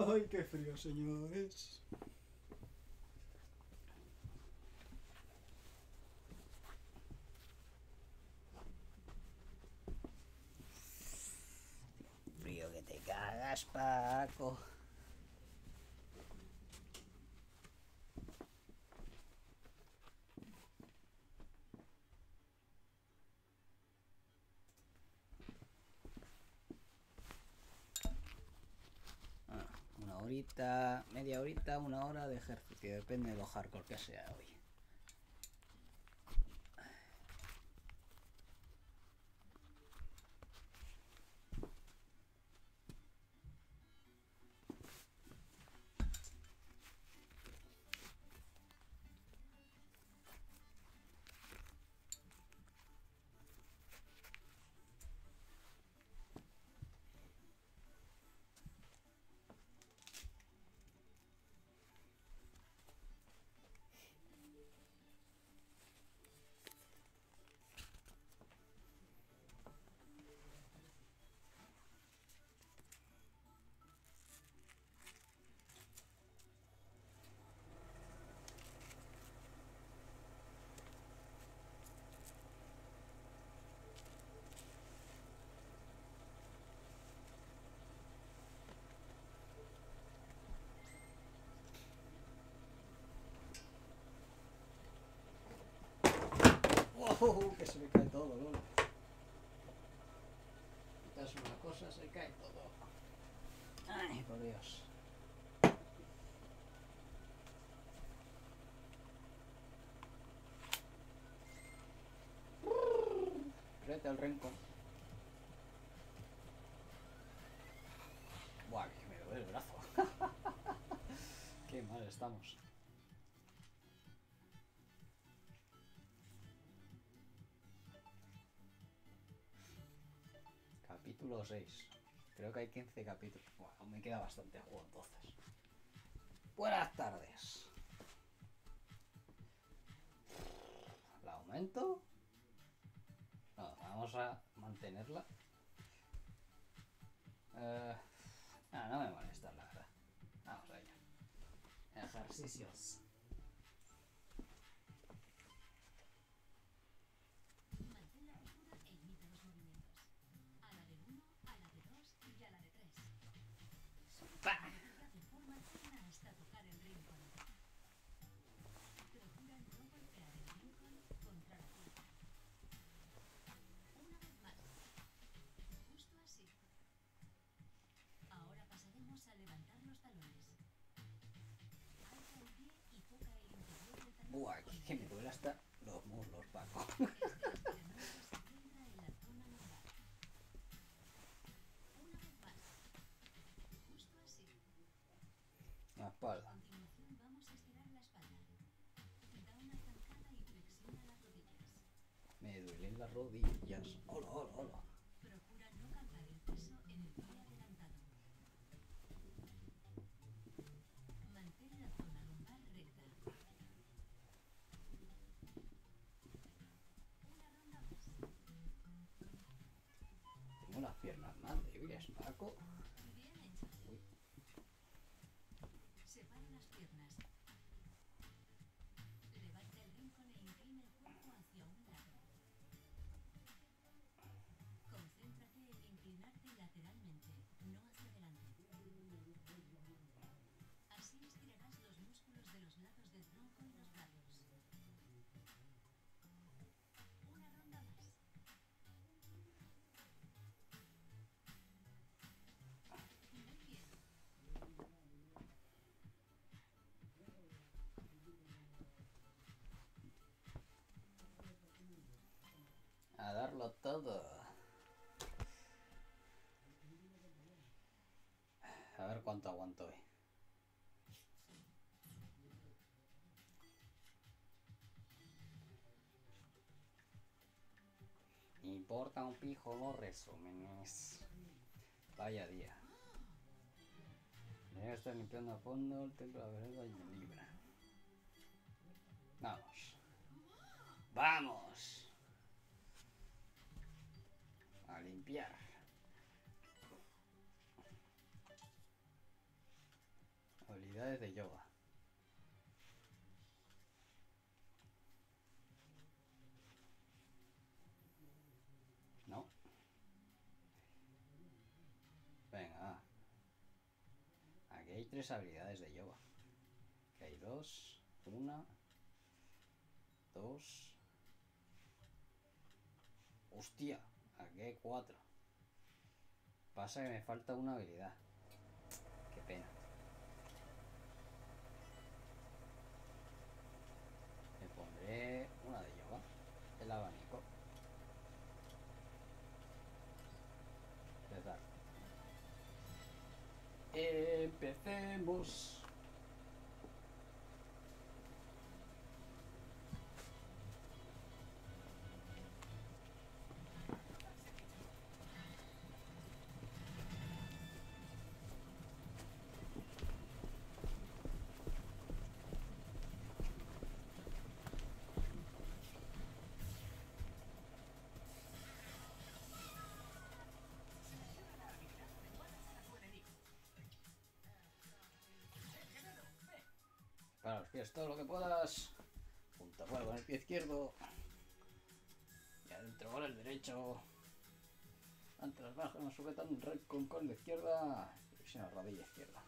¡Ay, qué frío, señores! Frío que te cagas, Paco. Ah, una horita, media horita, una hora de ejercicio, depende de lo hardcore que sea hoy. ¡Wow! Que se me cae todo, Lola. Quitas una cosa, se cae todo. Ay, por Dios. Vete al rincón. Buah, que me duele el brazo. Qué mal estamos. Capítulo 6. Creo que hay 15 capítulos. Bueno, me queda bastante juego entonces. Buenas tardes. ¿La aumento? Vamos a mantenerla. Eh, no me molesta, la verdad. Vamos a ello. Ejercicios. Mantén la postura e imita los movimientos. A la de 1, a la de 2 y a la de 3. Pa. Manténla de forma alterna hasta tocar el rincón. Procura no golpear el rincón contra la puerta. Una vez más. Justo así. Ahora pasaremos a levantar los talones. Alza el pie y toca el interior del talón. Buah, con que me duele hasta los muslos, Paco. Este estiramiento se centra en la zona lumbar. Una vez más. Justo así. La A espalda. continuación vamos a estirar la espalda. Da una zancada y flexiona las rodillas. Me duelen las rodillas. Hola, hola, hola. Procura no cargar el peso en el pie adelantado. Mantén la zona lumbar recta. Una ronda más. Tengo las piernas más débiles, Paco. Bien hecho. Uy. Separa las piernas. A ver cuánto aguanto hoy. Importa un pijo los resúmenes. Vaya día. Ya está limpiando a fondo el templo de la vereda y me libra. Vamos. ¡Vamos! A limpiar. habilidades de yoga. No. Venga. Aquí hay tres habilidades de yoga. Aquí hay dos. Una. Dos. Hostia, aquí hay cuatro. Pasa que me falta una habilidad. Qué pena. Me pondré una de yoga. El abanico. Empecemos. Pies todo lo que puedas. Punta fuera con el pie izquierdo. Y adentro con el derecho. Ante las manos sujetan red con con la izquierda. Y la rodilla izquierda.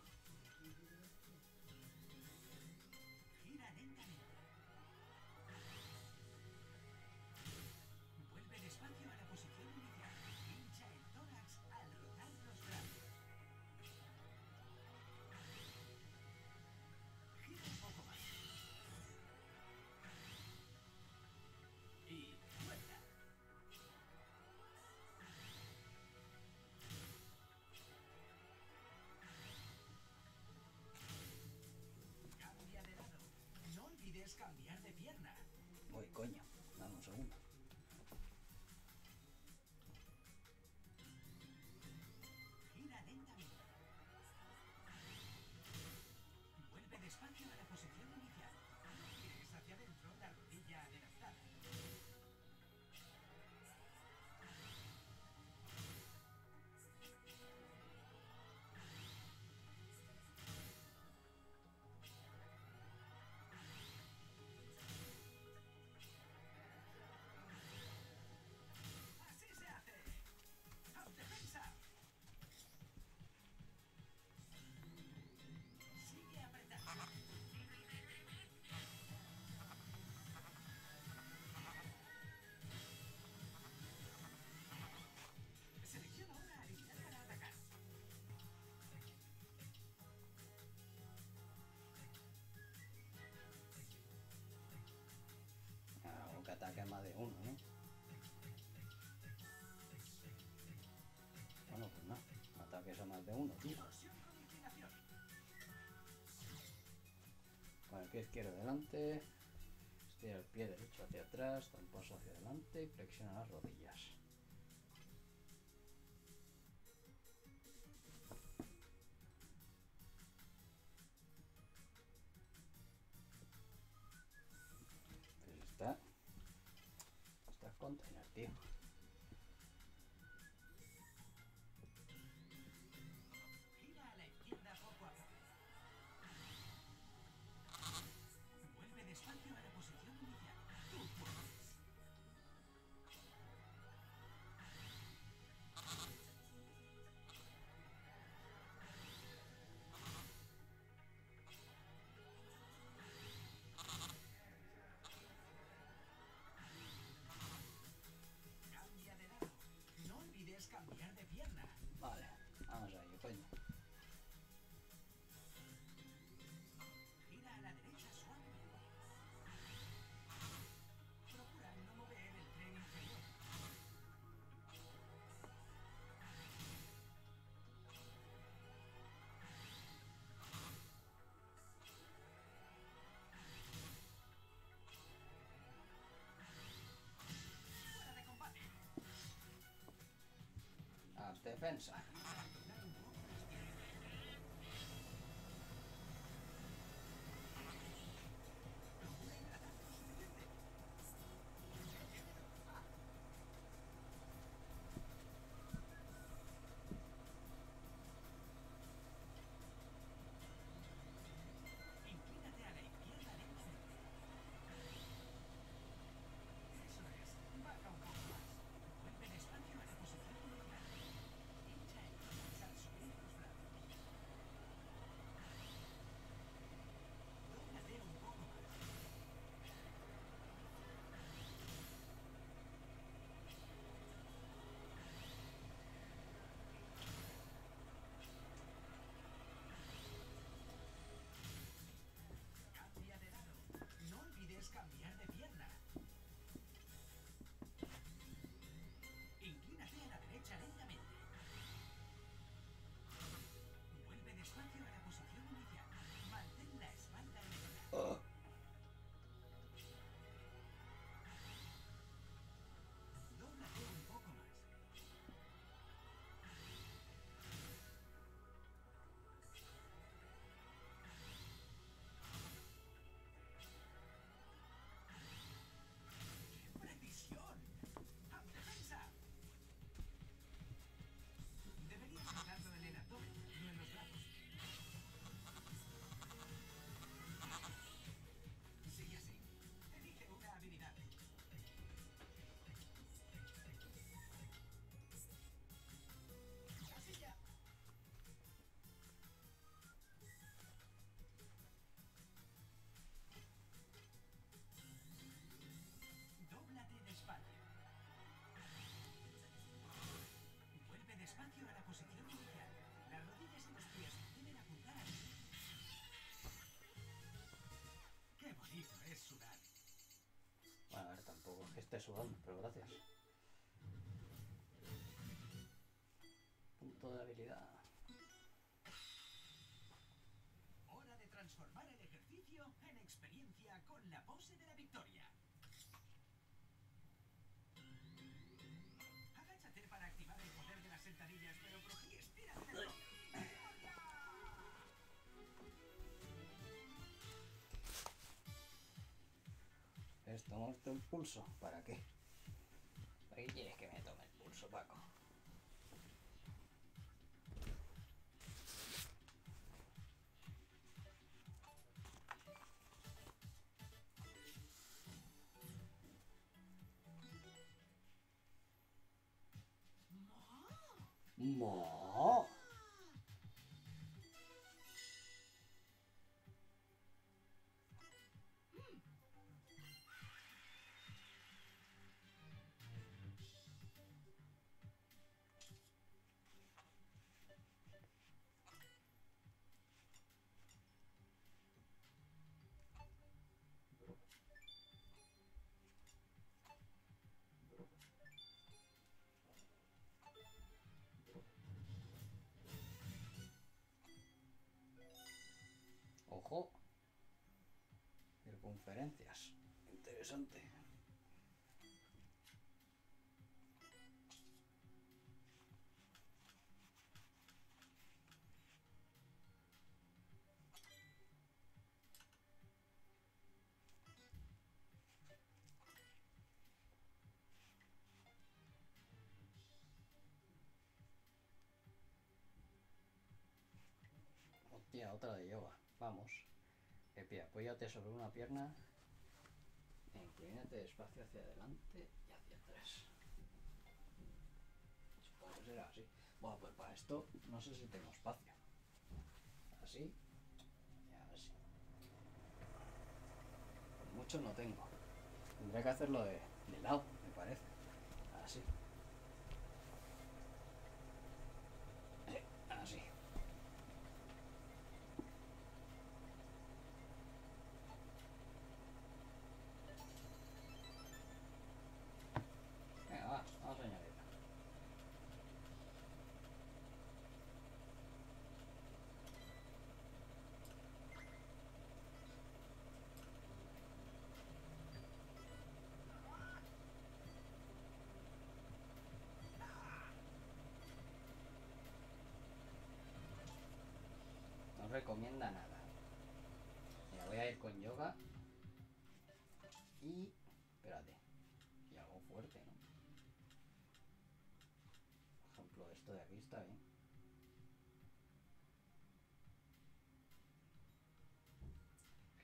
Pie izquierdo delante. Estira el pie derecho hacia atrás. Paso hacia adelante y flexiona las rodillas. Pues está. Está container, tío. A defensa. esté sudando, pero gracias. Punto de habilidad. Hora de transformar el ejercicio en experiencia con la pose de la victoria. Agáchate para activar el poder de las sentadillas, pero Progi ¿Ves? Tomaste el pulso. ¿Para qué? ¿Para qué quieres que me tome el pulso, Paco? ¡Mo! Ojo. Circunferencias. Interesante. Hostia, otra de. Vamos. Pie, apóyate sobre una pierna. E inclínate despacio hacia adelante y hacia atrás. Supongo que será así. Bueno, pues para esto no sé si tengo espacio. Así y así. Por mucho no tengo. Tendría que hacerlo de lado, me parece. Así. Sí, así. Venga, va, vamos a añadirla. No recomienda nada. Mira, voy a ir con yoga. Y. Espérate. Y algo fuerte, ¿no? Por ejemplo, esto de aquí está bien.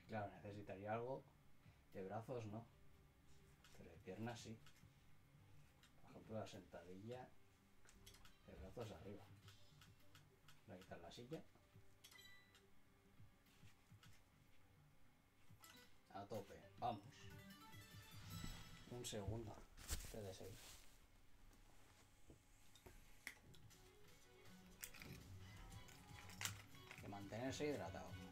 Claro, necesitaría algo de brazos, no. Pero de piernas sí. Por ejemplo, la sentadilla de brazos arriba. Voy a quitar la silla. A tope, vamos. Un segundo. Antes de seguir. Que mantenerse hidratado.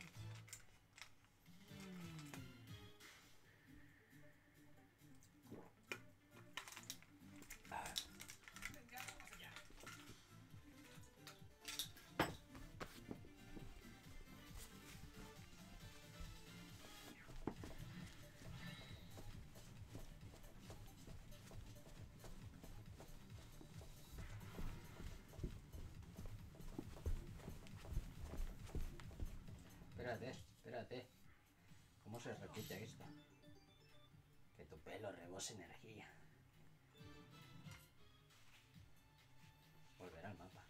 Espérate, espérate. ¿Cómo se repite esto? Que tu pelo rebose energía. Volver al mapa.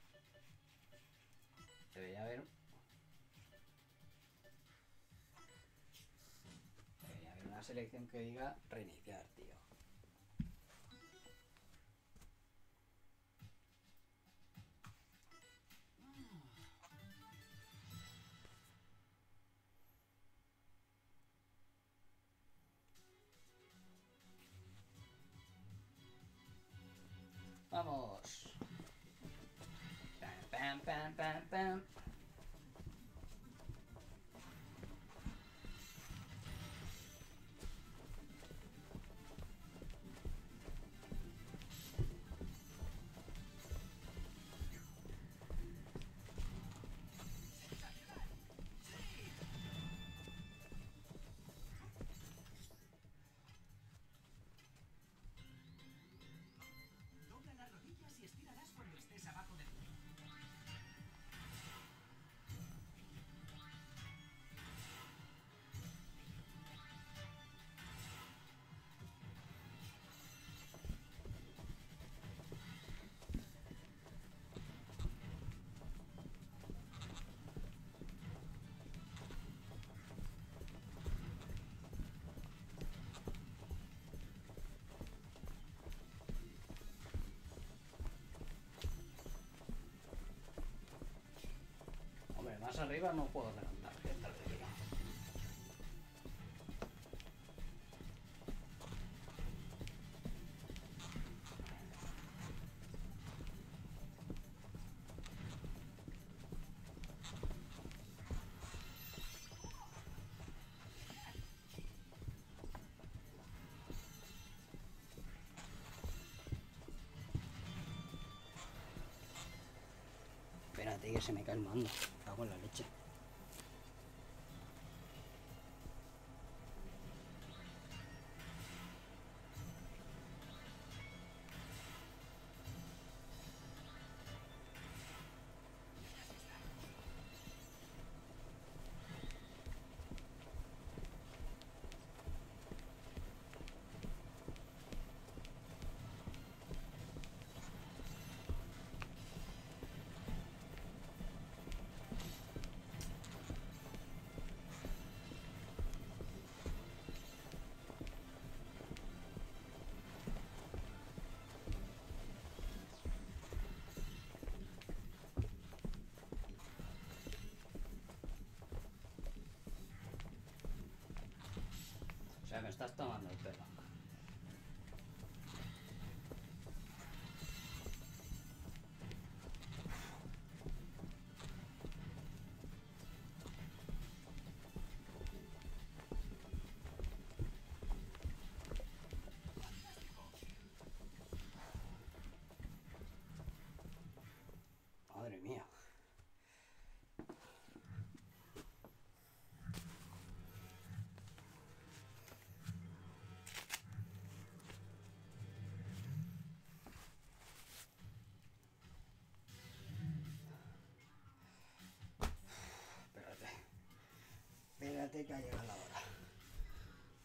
Debería haber. Debería haber una selección que diga reiniciar, bam, bam. arriba no puedo levantar. Espérate que se me cae el mando la leche. me estás tomando el pelo.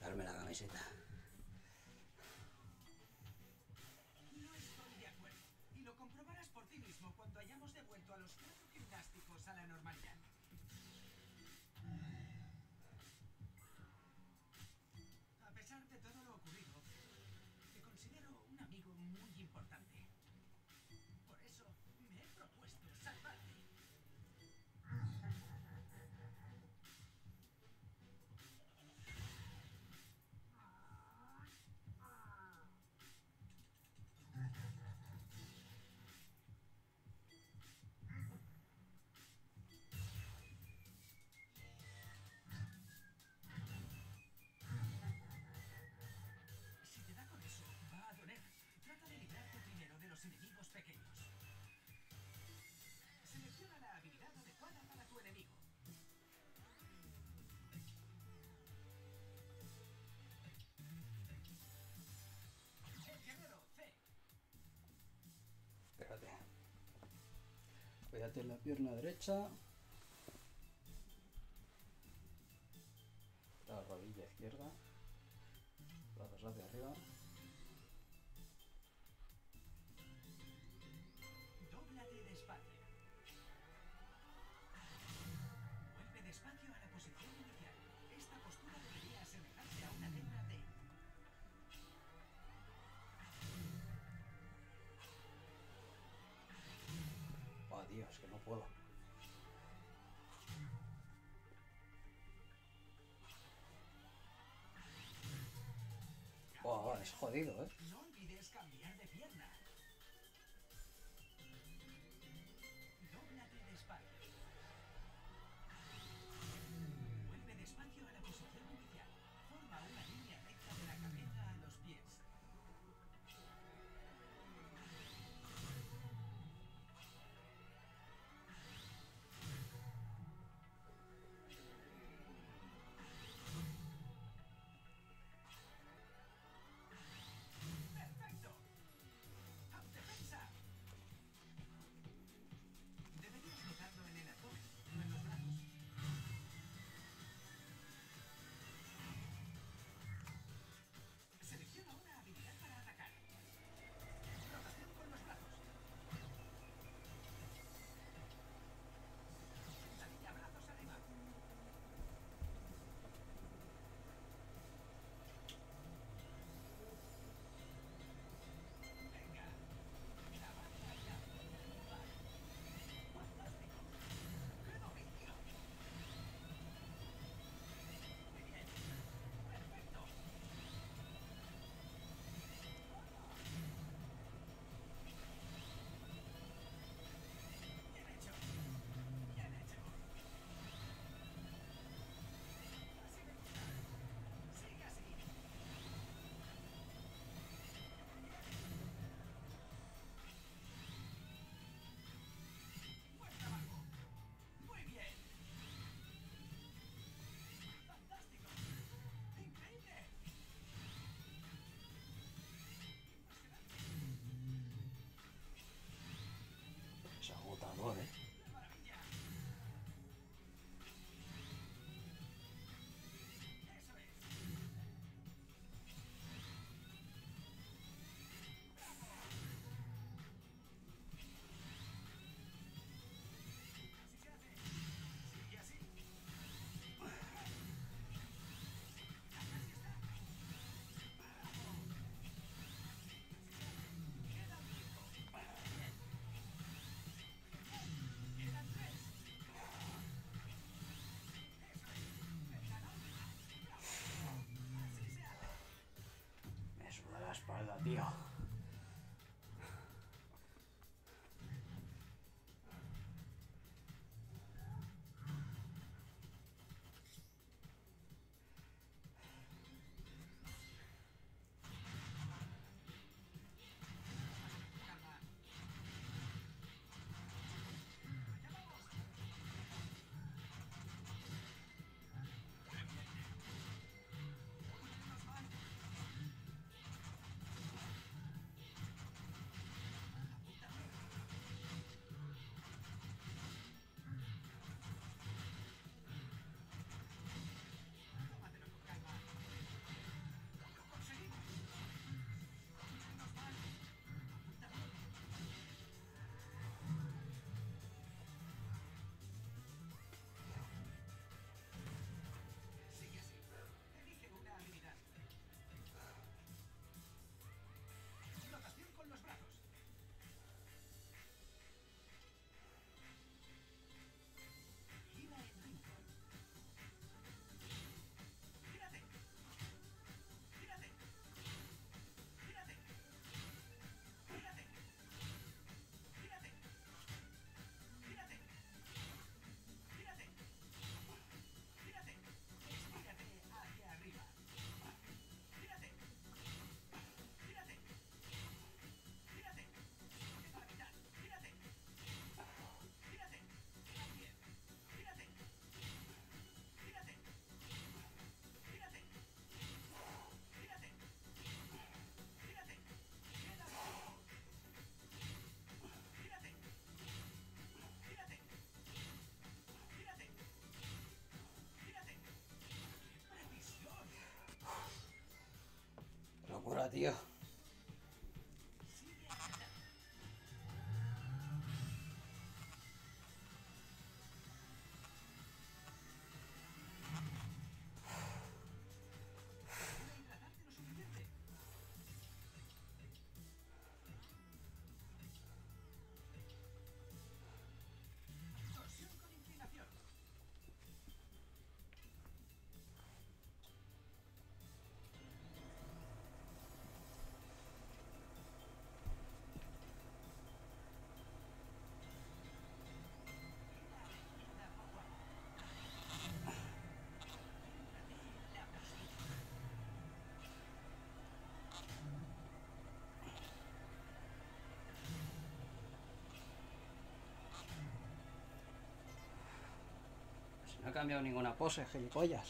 Darme la camiseta. La pierna derecha. La rodilla izquierda. Brazos hacia arriba. serio, es que no puedo. Wow, es jodido, ¿eh? No olvides cambiar would. 了掉。tío. No ha cambiado ninguna pose, gilipollas.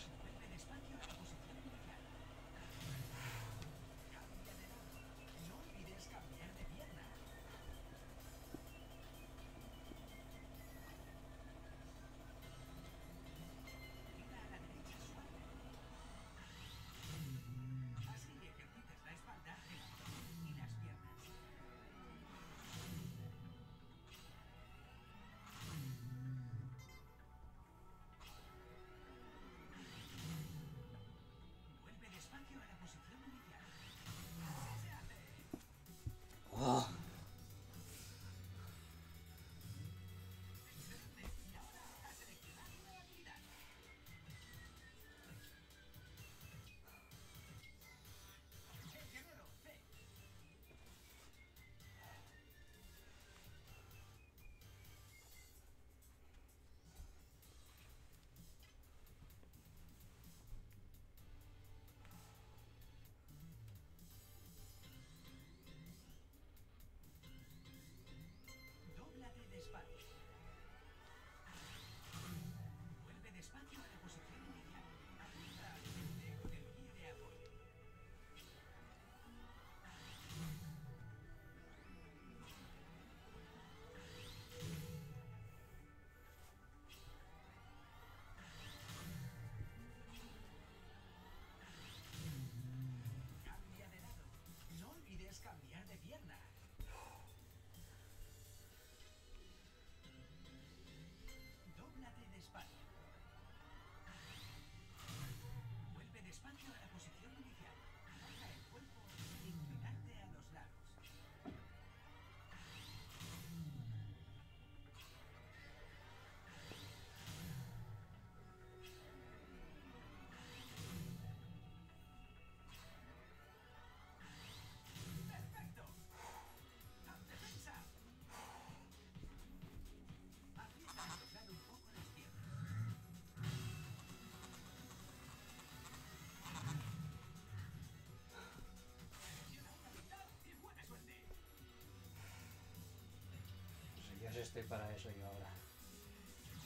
estoy para eso yo ahora.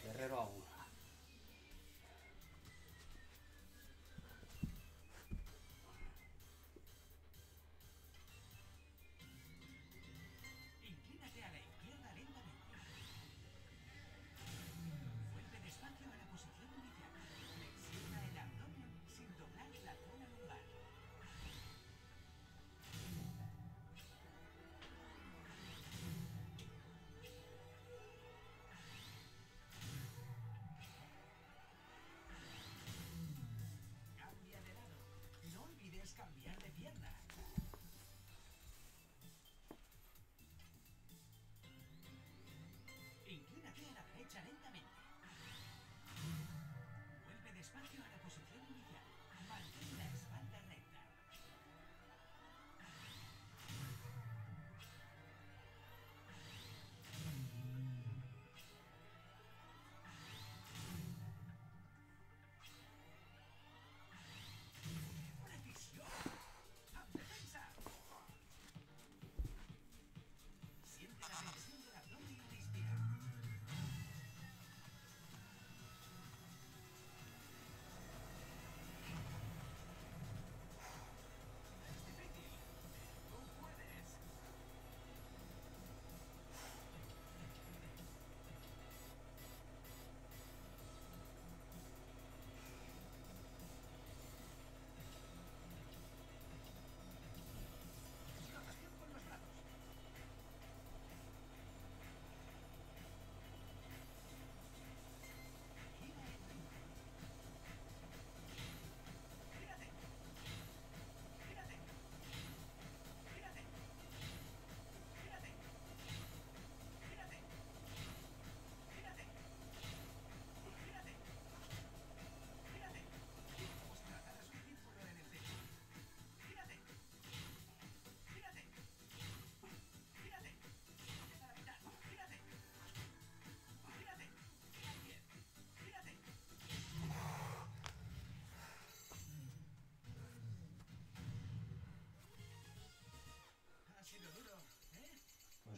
Guerrero aún.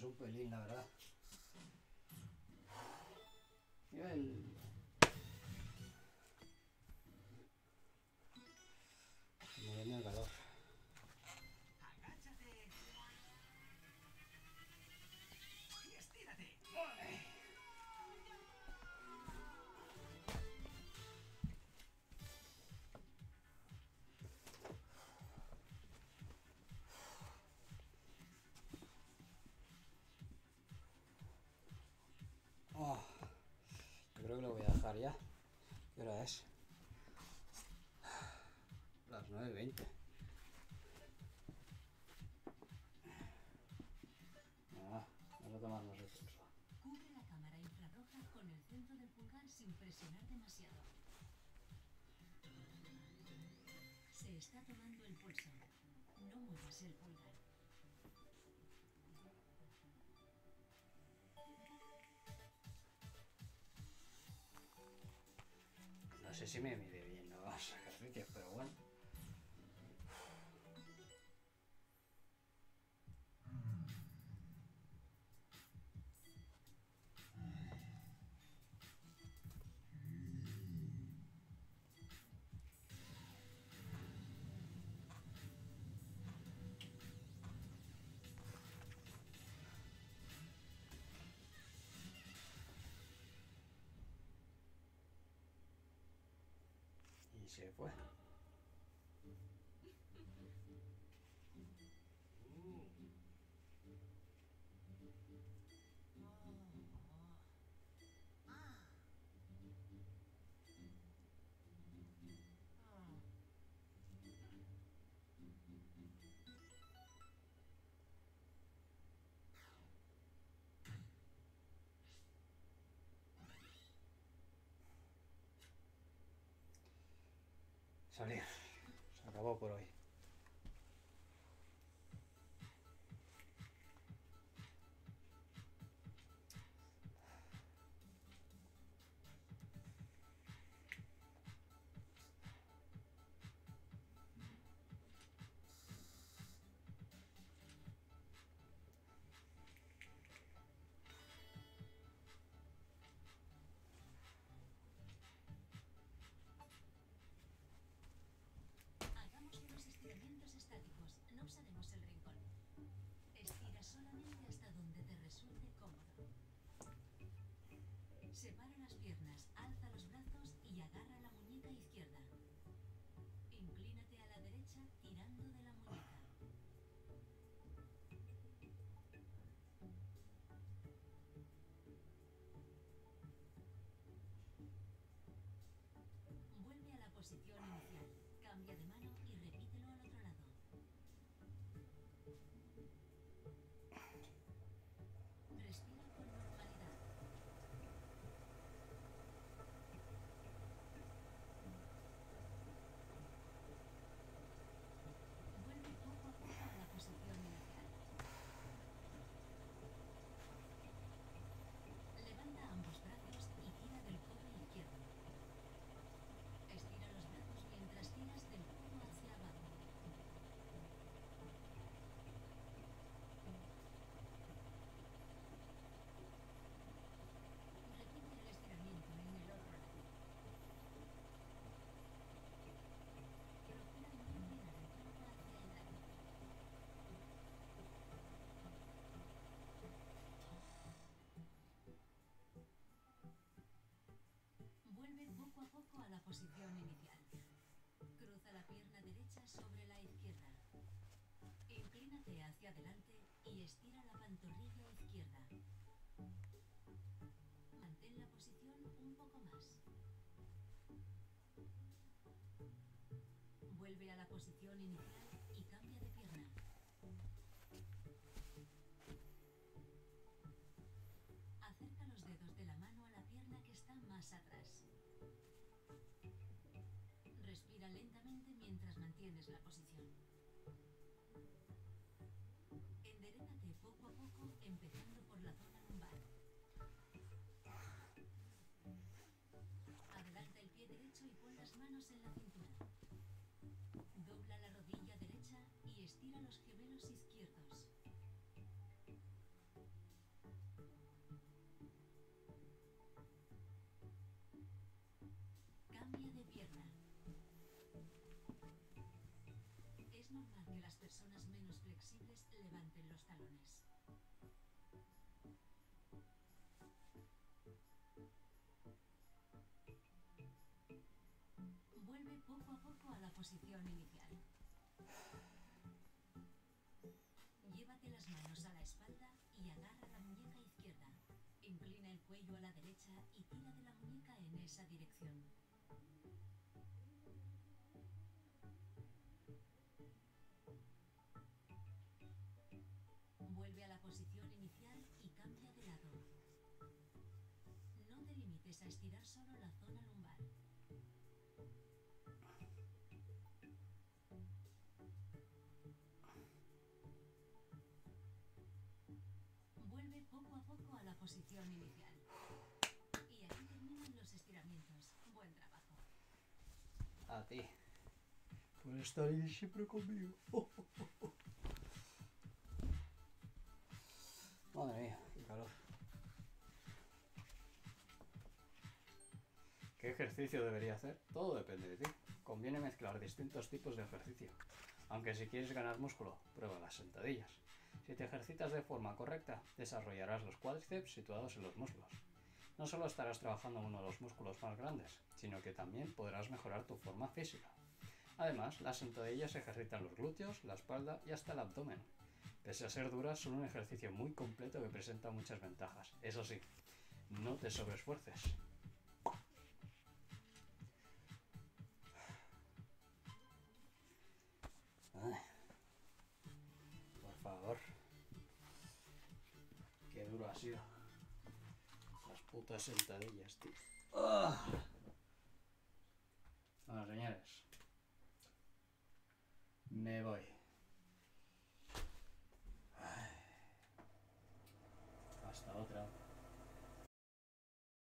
un pelín, la verdad. es? Las 9.20. Ah, vamos a tomarnos el. Cubre la cámara infrarroja con el centro del pulgar sin presionar demasiado. Se está tomando el pulso. No muevas el pulgar. sé si me si salir. Se acabó por hoy. Posición inicial. Cruza la pierna derecha sobre la izquierda. Inclínate hacia adelante y estira la pantorrilla izquierda. Mantén la posición un poco más. Vuelve a la posición inicial y cambia de pierna. Acerca los dedos de la mano a la pierna que está más atrás. Lentamente mientras mantienes la posición. Enderézate poco a poco, empezando por la zona lumbar. Adelanta el pie derecho y pon las manos en la cintura. Dobla la rodilla derecha y estira los gemelos las personas menos flexibles levanten los talones. Vuelve poco a poco a la posición inicial. Llévate las manos a la espalda y agarra la muñeca izquierda. Inclina el cuello a la derecha y tira de la muñeca en esa dirección. Posición inicial. Y aquí terminan los estiramientos. Buen trabajo. A ti. Por estar ahí siempre conmigo. Madre mía, qué calor. ¿Qué ejercicio debería hacer? Todo depende de ti. Conviene mezclar distintos tipos de ejercicio. Aunque si quieres ganar músculo, prueba las sentadillas. Si te ejercitas de forma correcta, desarrollarás los cuádriceps situados en los muslos. No solo estarás trabajando uno de los músculos más grandes, sino que también podrás mejorar tu forma física. Además, las sentadillas ejercitan los glúteos, la espalda y hasta el abdomen. Pese a ser duras, son un ejercicio muy completo que presenta muchas ventajas. Eso sí, no te sobreesfuerces. Duro ha sido. Las putas sentadillas, tío. Ah. Bueno, señores. Me voy.